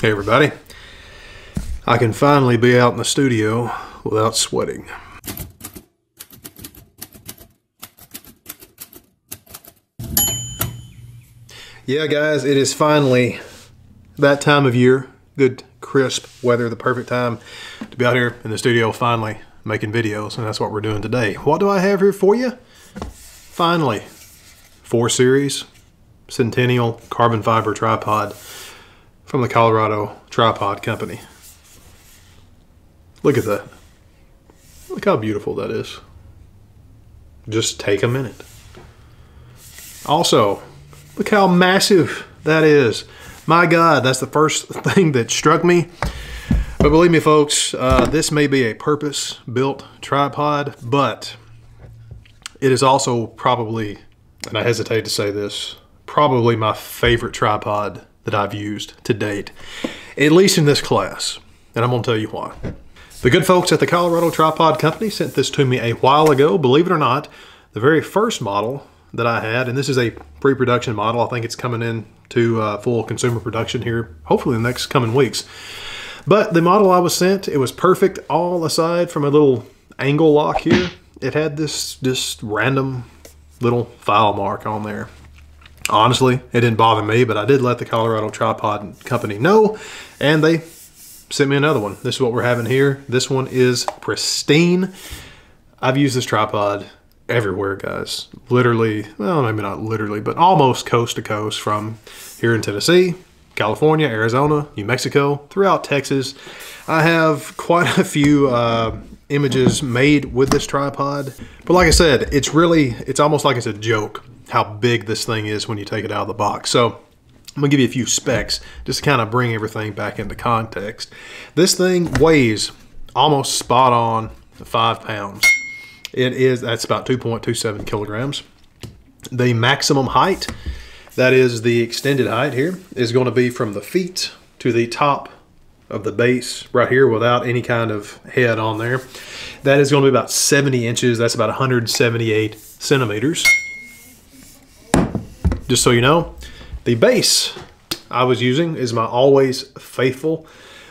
Hey everybody. I can finally be out in the studio without sweating. Yeah guys, it is finally that time of year. Good crisp weather, the perfect time to be out here in the studio finally making videos and that's what we're doing today. What do I have here for you? Finally, 4 Series Centennial carbon fiber tripod from the Colorado Tripod Company. Look at that. Look how beautiful that is. Just take a minute. Also, look how massive that is. My God, that's the first thing that struck me. But believe me, folks, uh, this may be a purpose-built tripod, but it is also probably, and I hesitate to say this, probably my favorite tripod that I've used to date, at least in this class. And I'm going to tell you why. The good folks at the Colorado Tripod Company sent this to me a while ago. Believe it or not, the very first model that I had, and this is a pre-production model. I think it's coming in to uh, full consumer production here, hopefully in the next coming weeks. But the model I was sent, it was perfect all aside from a little angle lock here. It had this just random little file mark on there. Honestly, it didn't bother me, but I did let the Colorado Tripod Company know, and they sent me another one. This is what we're having here. This one is pristine. I've used this tripod everywhere, guys. Literally, well, maybe not literally, but almost coast to coast from here in Tennessee, California, Arizona, New Mexico, throughout Texas. I have quite a few uh, images made with this tripod. But like I said, it's really, it's almost like it's a joke how big this thing is when you take it out of the box. So I'm gonna give you a few specs just to kind of bring everything back into context. This thing weighs almost spot on five pounds. It is, that's about 2.27 kilograms. The maximum height, that is the extended height here, is gonna be from the feet to the top of the base right here without any kind of head on there. That is gonna be about 70 inches. That's about 178 centimeters just so you know, the base I was using is my always faithful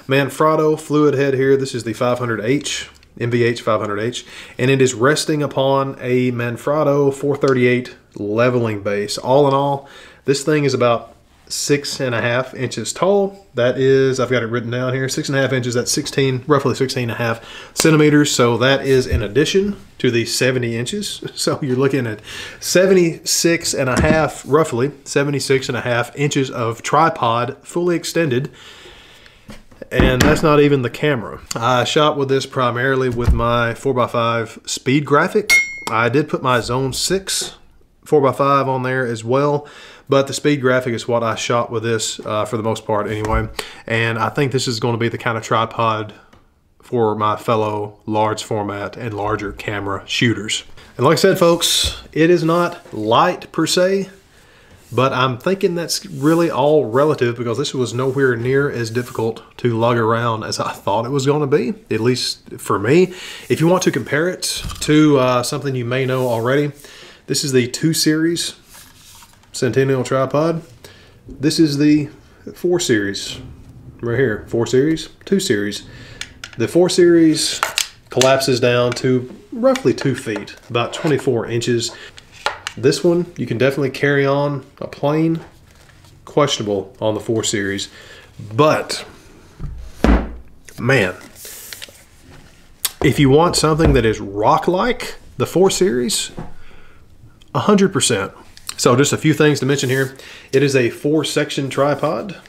Manfrotto fluid head here. This is the 500H, MVH 500H, and it is resting upon a Manfrotto 438 leveling base. All in all, this thing is about six and a half inches tall. That is, I've got it written down here, six and a half inches, that's 16, roughly 16 and a half centimeters. So that is in addition to the 70 inches. So you're looking at 76 and a half, roughly 76 and a half inches of tripod fully extended. And that's not even the camera. I shot with this primarily with my 4x5 speed graphic. I did put my zone 6 4x5 on there as well. But the speed graphic is what I shot with this uh, for the most part anyway. And I think this is going to be the kind of tripod for my fellow large format and larger camera shooters. And like I said, folks, it is not light per se, but I'm thinking that's really all relative because this was nowhere near as difficult to lug around as I thought it was going to be, at least for me. If you want to compare it to uh, something you may know already, this is the 2 Series Centennial tripod. This is the 4 Series right here. 4 Series, 2 Series. The 4 Series collapses down to roughly 2 feet, about 24 inches. This one you can definitely carry on a plane. Questionable on the 4 Series. But, man, if you want something that is rock-like, the 4 Series 100%. So just a few things to mention here. It is a four section tripod.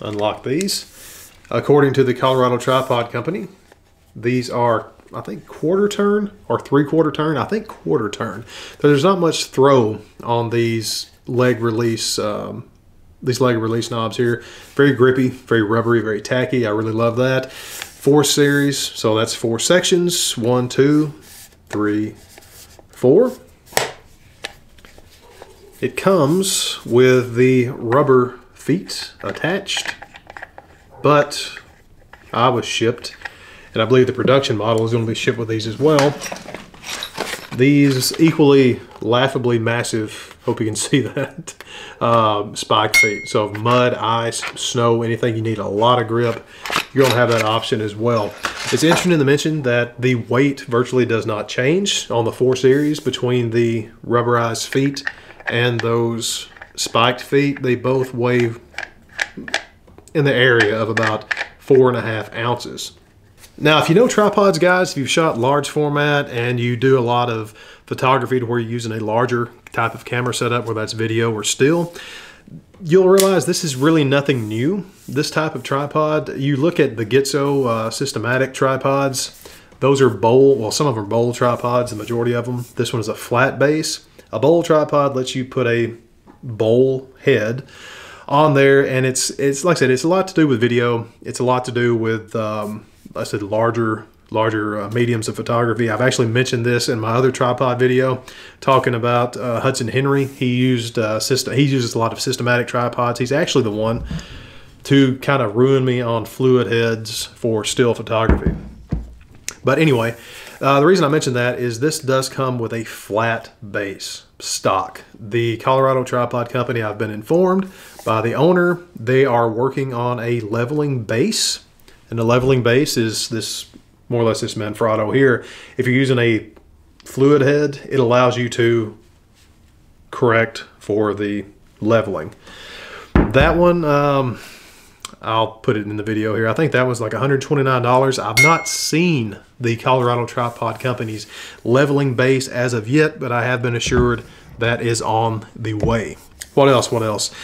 Unlock these. According to the Colorado Tripod Company, these are, I think, quarter turn or three quarter turn. I think quarter turn. So there's not much throw on these leg release um, these leg release knobs here. Very grippy, very rubbery, very tacky. I really love that. Four series, so that's four sections. One, two, three, four. It comes with the rubber feet attached, but I was shipped, and I believe the production model is going to be shipped with these as well. these equally laughably massive, hope you can see that, um, spike feet. So mud, ice, snow, anything you need a lot of grip, you're gonna have that option as well. It's interesting to mention that the weight virtually does not change on the 4 Series between the rubberized feet and those spiked feet. They both weigh in the area of about four and a half ounces. Now, if you know tripods, guys, if you've shot large format and you do a lot of photography to where you're using a larger type of camera setup, whether that's video or still, you'll realize this is really nothing new. This type of tripod, you look at the Gitzo uh, systematic tripods, those are bowl, well, some of them are bowl tripods, the majority of them. This one is a flat base. A bowl tripod lets you put a bowl head on there, and it's, it's like I said, it's a lot to do with video. It's a lot to do with um, I said larger larger uh, mediums of photography. I've actually mentioned this in my other tripod video talking about uh, Hudson Henry. He used uh, system. He uses a lot of systematic tripods. He's actually the one to kind of ruin me on fluid heads for still photography. But anyway, uh, the reason I mentioned that is this does come with a flat base stock. The Colorado Tripod Company, I've been informed by the owner, they are working on a leveling base and the leveling base is this, more or less this Manfrotto here. If you're using a fluid head, it allows you to correct for the leveling. That one, um, I'll put it in the video here. I think that was like $129. I've not seen the Colorado Tripod Company's leveling base as of yet, but I have been assured that is on the way. What else? What else?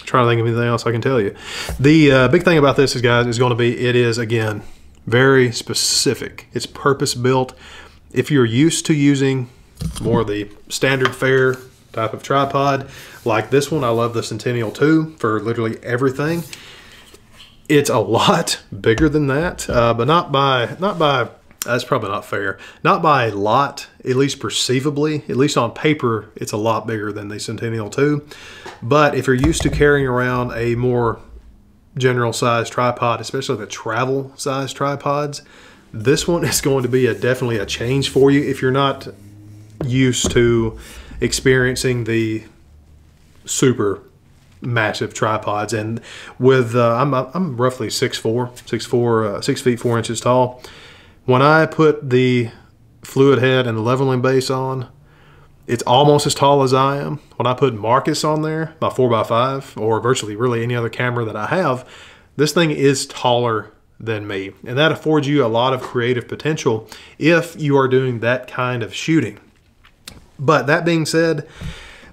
I'm trying to think of anything else I can tell you. The uh, big thing about this is, guys, is going to be it is again very specific. It's purpose built. If you're used to using more of the standard fare type of tripod like this one, I love the Centennial 2 for literally everything. It's a lot bigger than that, uh, but not by not by that's probably not fair. Not by a lot, at least perceivably, at least on paper, it's a lot bigger than the Centennial 2. But if you're used to carrying around a more general size tripod, especially the travel size tripods, this one is going to be a definitely a change for you if you're not used to experiencing the super massive tripods and with uh, I'm, I'm roughly 6'4 6'4 uh, 6 feet 4 inches tall when I put the fluid head and the leveling base on, it's almost as tall as I am. When I put Marcus on there, my 4x5, or virtually really any other camera that I have, this thing is taller than me. And that affords you a lot of creative potential if you are doing that kind of shooting. But that being said,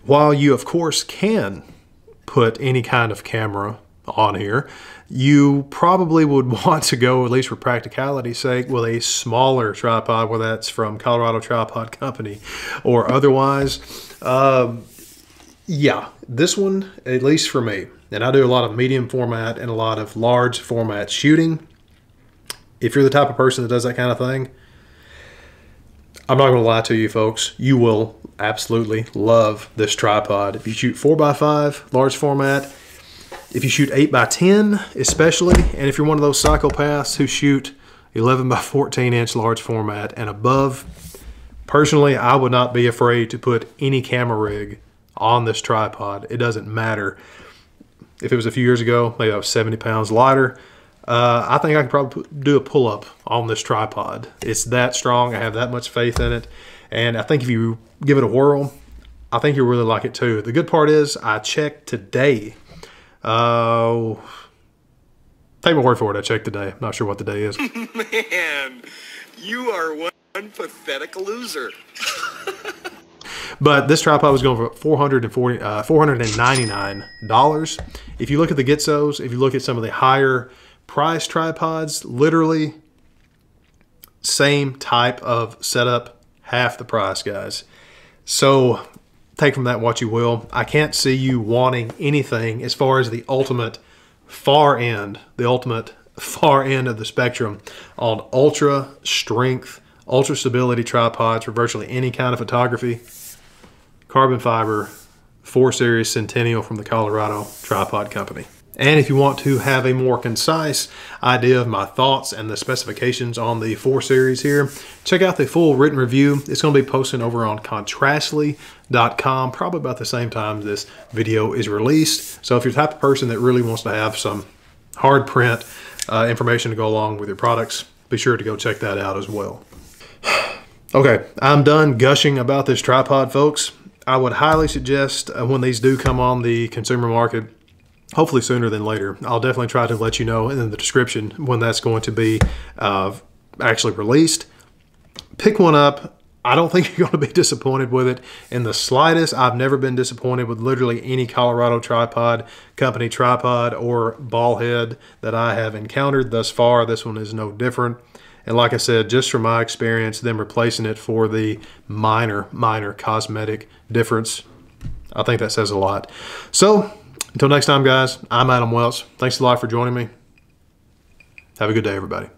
while you of course can put any kind of camera on here, you probably would want to go, at least for practicality's sake, with a smaller tripod, whether that's from Colorado Tripod Company or otherwise. Um, yeah, this one, at least for me, and I do a lot of medium format and a lot of large format shooting. If you're the type of person that does that kind of thing, I'm not going to lie to you folks, you will absolutely love this tripod. If you shoot 4x5, large format, if you shoot 8 by 10 especially, and if you're one of those psychopaths who shoot 11 by 14 inch large format and above, personally, I would not be afraid to put any camera rig on this tripod. It doesn't matter. If it was a few years ago, maybe I was 70 pounds lighter, uh, I think I could probably do a pull-up on this tripod. It's that strong. I have that much faith in it. And I think if you give it a whirl, I think you'll really like it too. The good part is I checked today Oh. Uh, take my word for it. I checked today. I'm not sure what the day is. Man, you are one pathetic loser. but this tripod was going for 440 uh, $499. If you look at the Gitzos, if you look at some of the higher price tripods, literally same type of setup, half the price, guys. So take from that what you will. I can't see you wanting anything as far as the ultimate far end, the ultimate far end of the spectrum on ultra strength, ultra stability tripods for virtually any kind of photography. Carbon fiber 4 Series Centennial from the Colorado Tripod Company. And if you want to have a more concise idea of my thoughts and the specifications on the 4 Series here, check out the full written review. It's going to be posted over on contrastly.com probably about the same time this video is released. So if you're the type of person that really wants to have some hard print uh, information to go along with your products, be sure to go check that out as well. Okay, I'm done gushing about this tripod, folks. I would highly suggest uh, when these do come on the consumer market, hopefully sooner than later. I'll definitely try to let you know in the description when that's going to be uh, actually released. Pick one up. I don't think you're going to be disappointed with it in the slightest. I've never been disappointed with literally any Colorado tripod, company tripod, or ball head that I have encountered thus far. This one is no different. And like I said, just from my experience, them replacing it for the minor, minor cosmetic difference, I think that says a lot. So until next time, guys, I'm Adam Welch. Thanks a lot for joining me. Have a good day, everybody.